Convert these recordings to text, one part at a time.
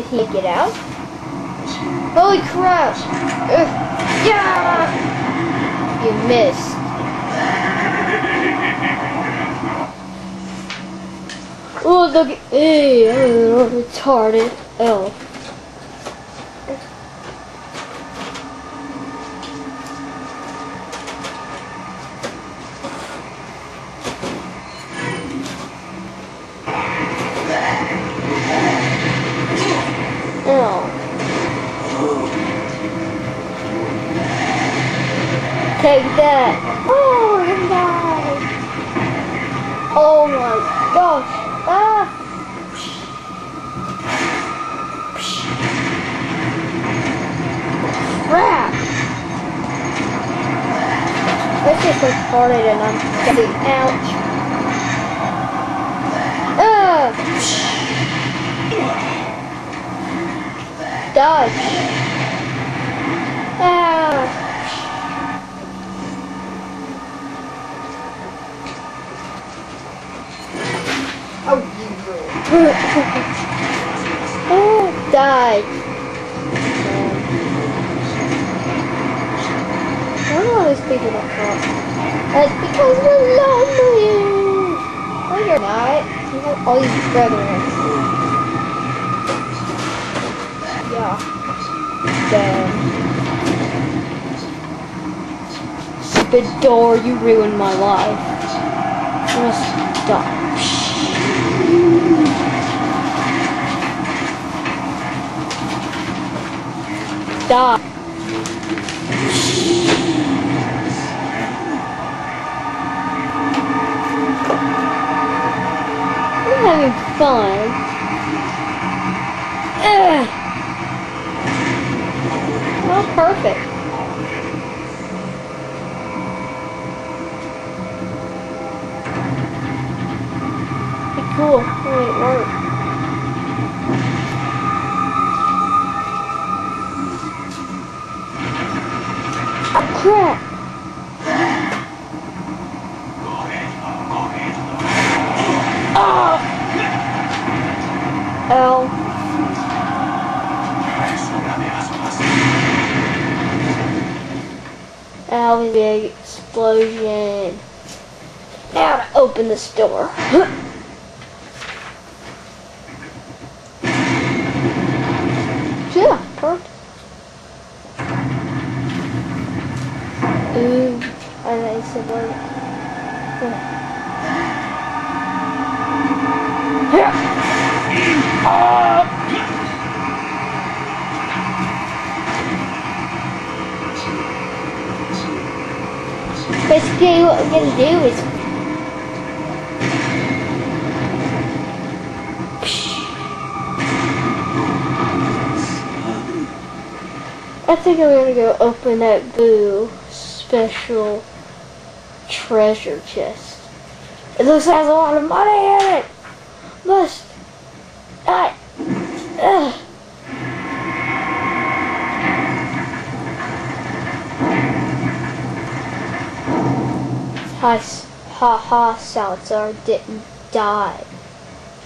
Did he get out? Holy crap! Ugh. Yeah! You missed. Oh, look hey, retarded elf. Take that. Oh, die. Oh my gosh. Ah. Crap. This is retarded and I'm getting ouch. Ah. Dodge. Ah. Oh, died. Why do all these people not come? That's because we're lonely. No, you're not. You have all these brethren. Yeah. Damn. Stupid door, you ruined my life. You must stop. Stop. I'm having fun. Eh. Ugh. Well, perfect. Be cool when it works. Oh, crap! Oh! Ow. Ow, big explosion. Now to open this door. yeah, perfect. Ooh, I like what we're gonna do is. I think I'm gonna go open that Boo special treasure chest. It looks like has a lot of money in it. Must. I. Ha ha Salazar didn't die.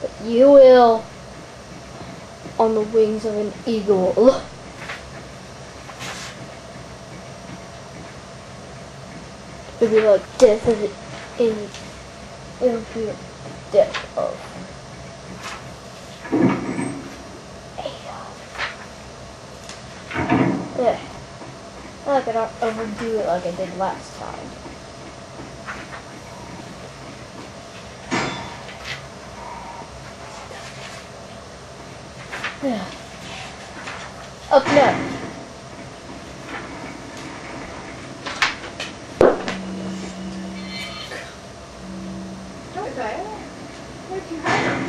But you will on the wings of an eagle. It'll be like death of it in it'll be like death of. Yeah. I don't overdo it like I did last time. Up next. Okay. Where'd you hide them?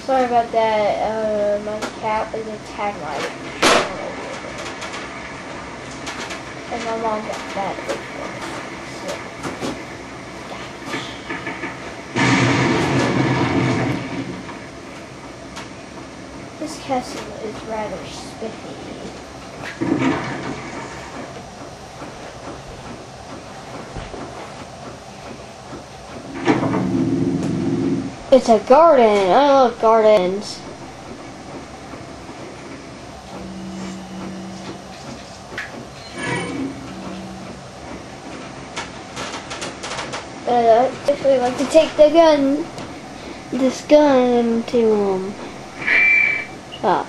Sorry about that. Uh, my cat is attacking my And my mom got that. This castle is rather spiffy. It's a garden. I love gardens. Uh, I actually like to take the gun, this gun to um shop.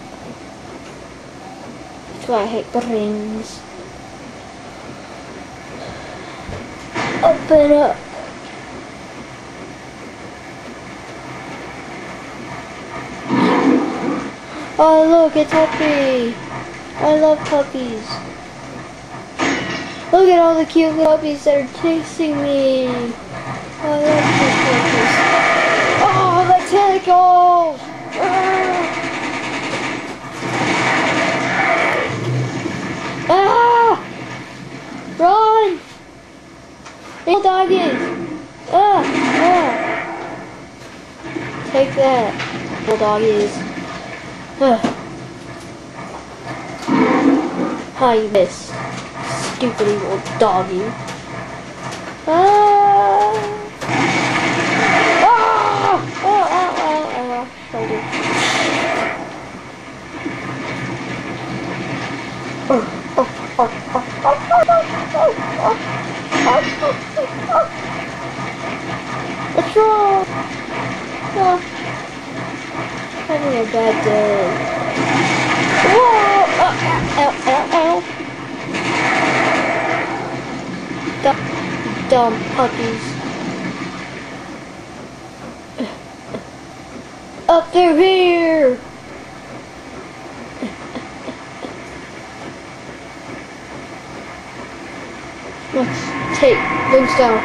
That's why I hate the rings. Open up. Oh look, it's Puppy. I love puppies. Look at all the cute little puppies that are chasing me. I love these puppies. Oh, the tentacles! Doggies! Ah! Ah! Take that, doggies. Ah. How you miss? Stupid little doggy. Ah! Ah! Oh, oh, oh, oh, shoulder. What's wrong? Oh, a day. Whoa! Oh, ow, ow, ow, ow. Dumb, dumb puppies. Up through here! Let's take things down.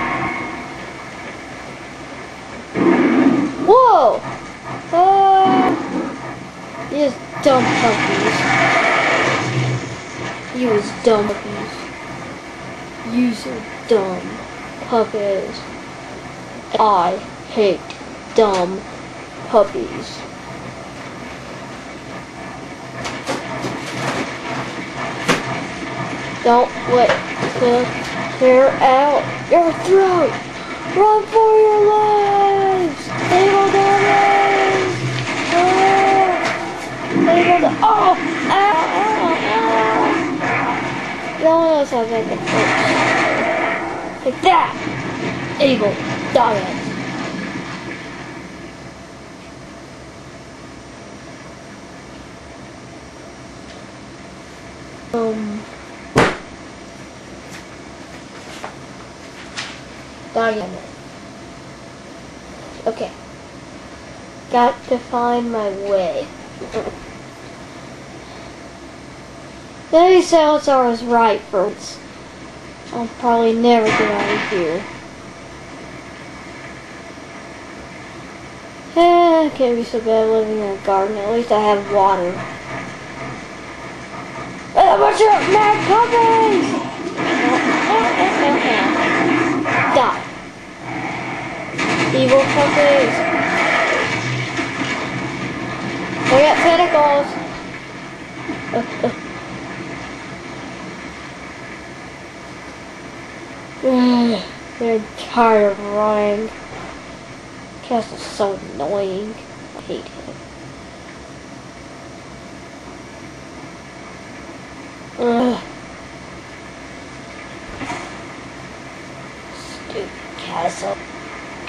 Whoa! Uh, these dumb puppies. You was dumb puppies. You so dumb puppies. I hate dumb puppies. Don't let the hair out your throat. Run for your lives! Evil dogs! Oh! Evil do- Oh! Ow! Ow! Ow! No has like a. Like that! Evil dogs! Um. Diamond. Okay. Got to find my way. Maybe Salazar was right, folks. I'll probably never get out of here. Eh, can't be so bad living in a garden. At least I have water. And a bunch of mad puppies! Die. Evil puppies. They got tentacles. They're tired of running. Cass is so annoying. I hate him. Ugh. Stupid castle.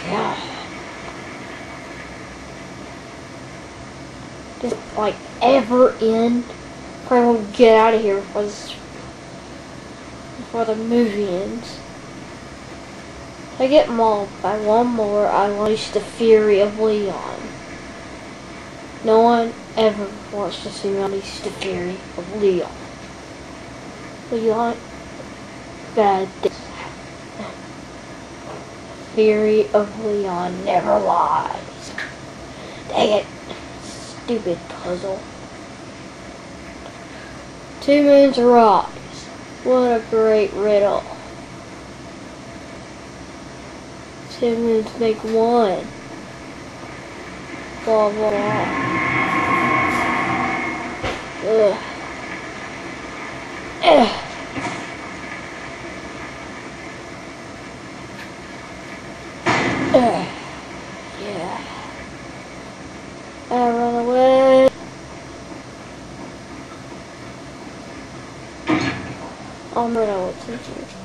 God. Just like ever end. Probably won't get out of here before this before the movie ends. I get mauled by one more, I unleash the fury of Leon. No one ever wants to see me unleash the fury of Leon. Leon, bad things. Fury of Leon never lies. Dang it. Stupid puzzle. Two moons rise. What a great riddle. Ten minutes make one. Blah, blah, blah. Ugh. Ugh. Yeah. I run away. I'm gonna watch